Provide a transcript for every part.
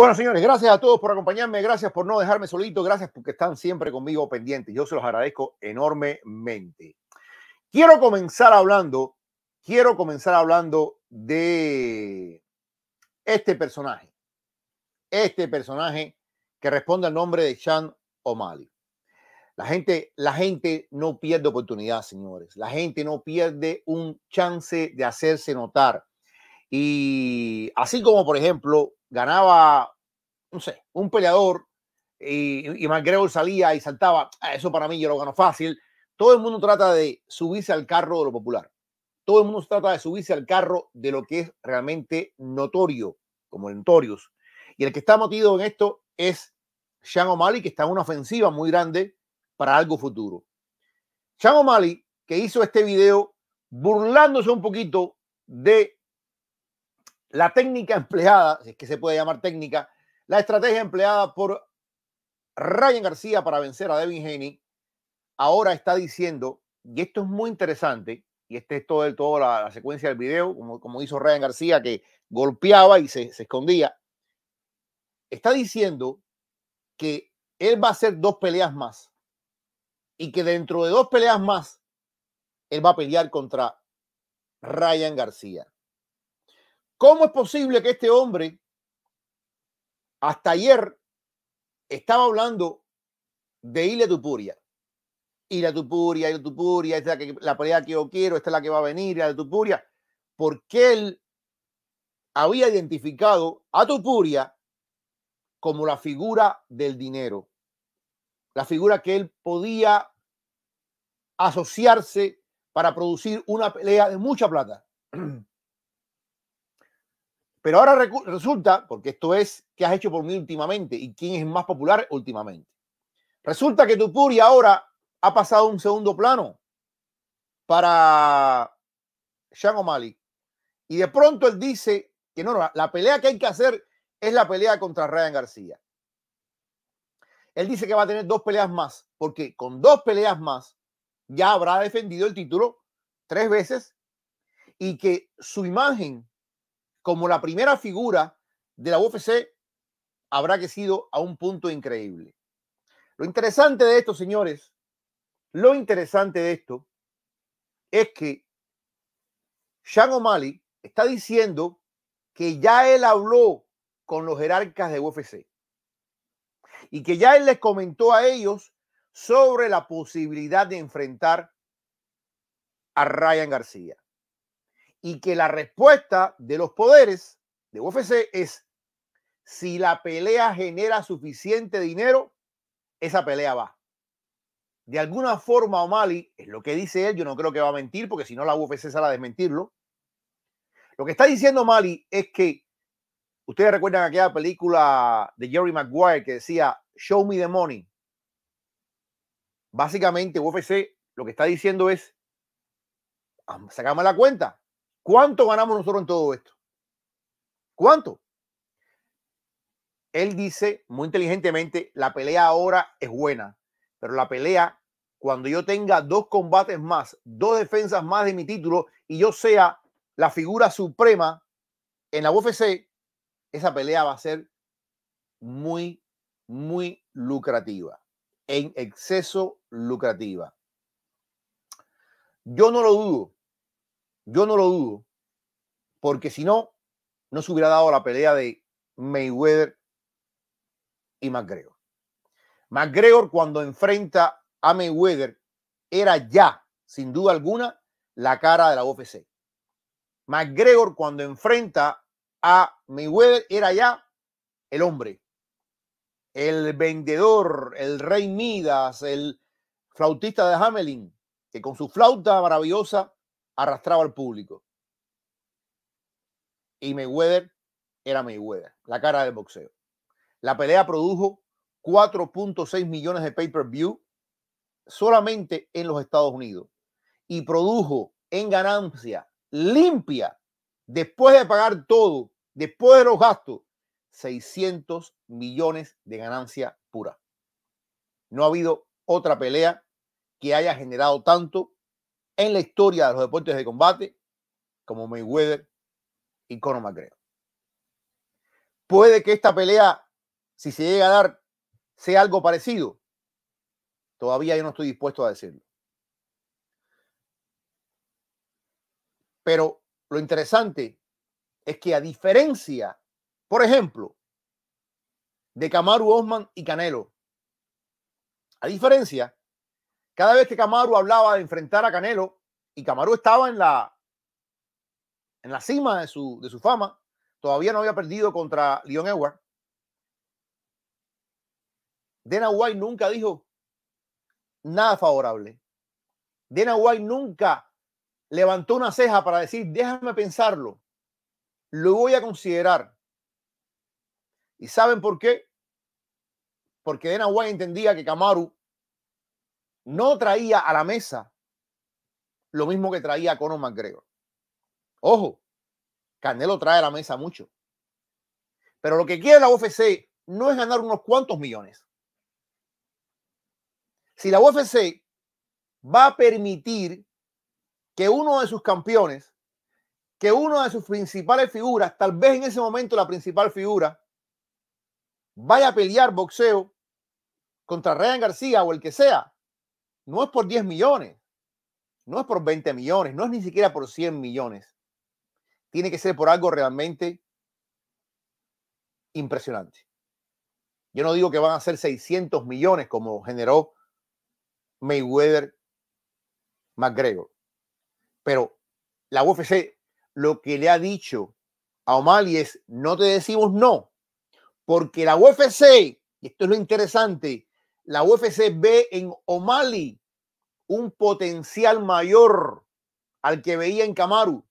Bueno, señores, gracias a todos por acompañarme, gracias por no dejarme solito, gracias porque están siempre conmigo pendientes. Yo se los agradezco enormemente. Quiero comenzar hablando, quiero comenzar hablando de este personaje. Este personaje que responde al nombre de Sean O'Malley. La gente, la gente no pierde oportunidad, señores. La gente no pierde un chance de hacerse notar. Y así como, por ejemplo, ganaba, no sé, un peleador y, y McGregor salía y saltaba, ah, eso para mí yo lo gano fácil. Todo el mundo trata de subirse al carro de lo popular. Todo el mundo trata de subirse al carro de lo que es realmente notorio, como el Notorious. Y el que está motivo en esto es Sean O'Malley, que está en una ofensiva muy grande para algo futuro. Sean O'Malley, que hizo este video burlándose un poquito de la técnica empleada, si es que se puede llamar técnica, la estrategia empleada por Ryan García para vencer a Devin Haney, ahora está diciendo, y esto es muy interesante, y este es todo, el, toda la, secuencia del video, como, como hizo Ryan García, que golpeaba y se, se escondía, está diciendo que él va a hacer dos peleas más y que dentro de dos peleas más, él va a pelear contra Ryan García. ¿Cómo es posible que este hombre hasta ayer estaba hablando de Ile Tupuria? Ile Tupuria, Ile Tupuria, esta es la, la, pelea que yo quiero, esta es la que va a venir, Ile Tupuria, porque él había identificado a Tupuria como la figura del dinero, la figura que él podía asociarse para producir una pelea de mucha plata. Pero ahora resulta, porque esto es qué has hecho por mí últimamente y quién es más popular últimamente. Resulta que Tupuri ahora ha pasado un segundo plano para Sean O'Malley. Y de pronto él dice que no, no, la pelea que hay que hacer es la pelea contra Ryan García. Él dice que va a tener dos peleas más, porque con dos peleas más ya habrá defendido el título tres veces y que su imagen como la primera figura de la UFC, habrá que sido a un punto increíble. Lo interesante de esto, señores, lo interesante de esto es que Sean O'Malley está diciendo que ya él habló con los jerarcas de UFC y que ya él les comentó a ellos sobre la posibilidad de enfrentar a Ryan García y que la respuesta de los poderes de UFC es si la pelea genera suficiente dinero, esa pelea va. De alguna forma, O'Malley, es lo que dice él, yo no creo que va a mentir, porque si no la UFC sale a desmentirlo. Lo que está diciendo O'Malley es que, ustedes recuerdan aquella película de Jerry Maguire que decía, Show me the money. Básicamente, UFC lo que está diciendo es, sacamos la cuenta, ¿Cuánto ganamos nosotros en todo esto? ¿Cuánto? Él dice muy inteligentemente, la pelea ahora es buena, pero la pelea, cuando yo tenga dos combates más, dos defensas más de mi título y yo sea la figura suprema en la UFC, esa pelea va a ser muy, muy lucrativa, en exceso lucrativa. Yo no lo dudo. Yo no lo dudo, porque si no, no se hubiera dado la pelea de Mayweather y McGregor. McGregor cuando enfrenta a Mayweather era ya, sin duda alguna, la cara de la UFC. McGregor cuando enfrenta a Mayweather era ya el hombre, el vendedor, el rey Midas, el flautista de Hamelin, que con su flauta maravillosa arrastraba al público. Y Mayweather era Mayweather, la cara del boxeo. La pelea produjo 4.6 millones de pay-per-view solamente en los Estados Unidos y produjo en ganancia limpia, después de pagar todo, después de los gastos, 600 millones de ganancia pura. No ha habido otra pelea que haya generado tanto en la historia de los deportes de combate como Mayweather y Conor McGregor. puede que esta pelea, si se llega a dar, sea algo parecido. Todavía yo no estoy dispuesto a decirlo. Pero lo interesante es que a diferencia, por ejemplo, de Kamaru Osman y Canelo, a diferencia, cada vez que Kamaru hablaba de enfrentar a Canelo y Kamaru estaba en la en la cima de su, de su fama, todavía no había perdido contra Leon Edwards. Dana White nunca dijo nada favorable. Dana White nunca levantó una ceja para decir, déjame pensarlo, lo voy a considerar. ¿Y saben por qué? Porque Dana White entendía que Kamaru no traía a la mesa lo mismo que traía Conor McGregor. Ojo, Canelo trae a la mesa mucho. Pero lo que quiere la UFC no es ganar unos cuantos millones. Si la UFC va a permitir que uno de sus campeones, que uno de sus principales figuras, tal vez en ese momento la principal figura, vaya a pelear boxeo contra Ryan García o el que sea, no es por 10 millones, no es por 20 millones, no es ni siquiera por 100 millones. Tiene que ser por algo realmente impresionante. Yo no digo que van a ser 600 millones como generó Mayweather McGregor. Pero la UFC lo que le ha dicho a O'Malley es no te decimos no, porque la UFC, y esto es lo interesante, la UFC ve en O'Malley un potencial mayor al que veía en Kamaru.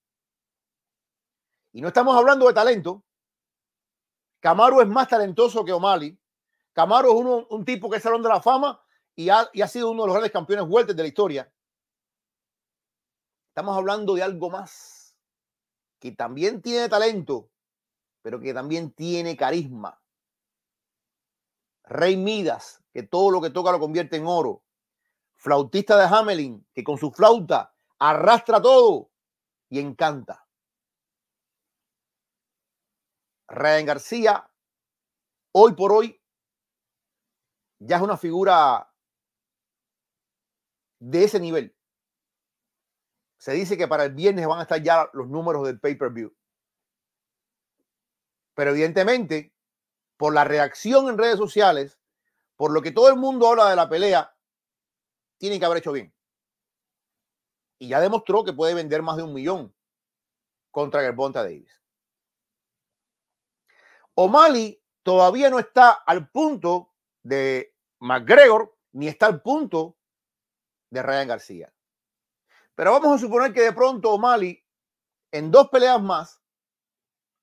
Y no estamos hablando de talento. Kamaru es más talentoso que O'Malley. Kamaru es un tipo que es salón de la fama y ha, y ha sido uno de los grandes campeones vueltas de la historia. Estamos hablando de algo más, que también tiene talento, pero que también tiene carisma. Rey Midas, todo lo que toca lo convierte en oro. Flautista de Hamelin, que con su flauta arrastra todo y encanta. Ryan García, hoy por hoy, ya es una figura de ese nivel. Se dice que para el viernes van a estar ya los números del pay-per-view. Pero evidentemente, por la reacción en redes sociales, por lo que todo el mundo habla de la pelea, tiene que haber hecho bien. Y ya demostró que puede vender más de un millón contra Gervonta Davis. O'Malley todavía no está al punto de McGregor, ni está al punto de Ryan García. Pero vamos a suponer que de pronto O'Malley, en dos peleas más,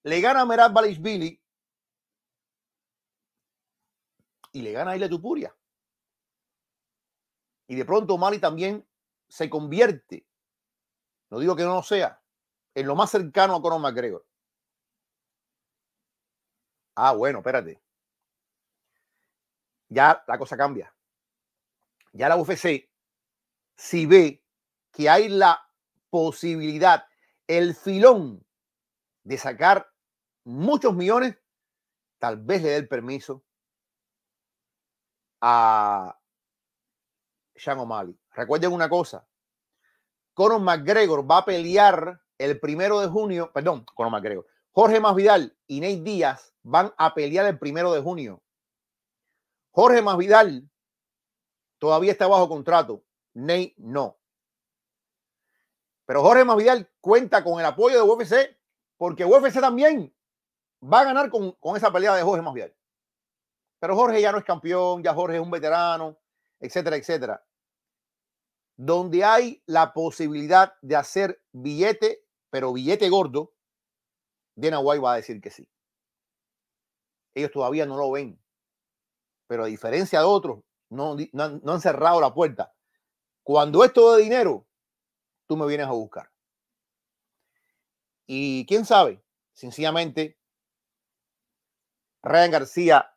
le gana a Merab Billy y le gana a Ile Tupuria. Y de pronto O'Malley también se convierte, no digo que no lo sea, en lo más cercano a Conor McGregor. Ah, bueno, espérate. Ya la cosa cambia. Ya la UFC, si ve que hay la posibilidad, el filón de sacar muchos millones, tal vez le dé el permiso a Sean O'Malley. Recuerden una cosa, Conor McGregor va a pelear el primero de junio, perdón, Conor McGregor, Jorge Masvidal y Nate Díaz van a pelear el primero de junio. Jorge Masvidal todavía está bajo contrato, Nate no. Pero Jorge Masvidal cuenta con el apoyo de UFC porque UFC también va a ganar con, con esa pelea de Jorge Masvidal. Pero Jorge ya no es campeón, ya Jorge es un veterano, etcétera, etcétera. Donde hay la posibilidad de hacer billete, pero billete gordo, Dana White va a decir que sí. Ellos todavía no lo ven. Pero a diferencia de otros, no, no, no han cerrado la puerta. Cuando esto de dinero, tú me vienes a buscar. Y quién sabe, sencillamente, Ryan García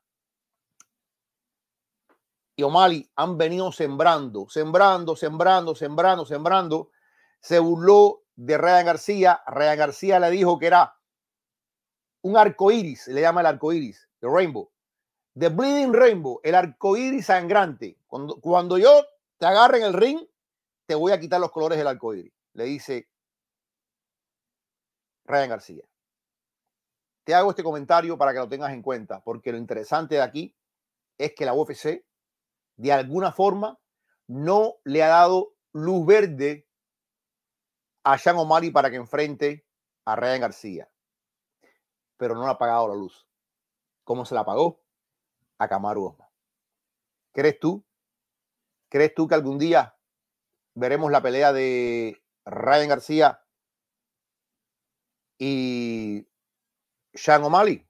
y O'Malley han venido sembrando, sembrando, sembrando, sembrando, sembrando. Se burló de Ryan García. Ryan García le dijo que era un arco iris, le llama el arco iris, the rainbow. The Bleeding Rainbow, el arco iris sangrante. Cuando, cuando yo te agarre en el ring, te voy a quitar los colores del arco iris. Le dice Ryan García. Te hago este comentario para que lo tengas en cuenta, porque lo interesante de aquí es que la UFC, de alguna forma, no le ha dado luz verde a Sean O'Malley para que enfrente a Ryan García, pero no le ha apagado la luz. ¿Cómo se la apagó? A Kamaru Osman. ¿Crees tú? ¿Crees tú que algún día veremos la pelea de Ryan García y Sean O'Malley?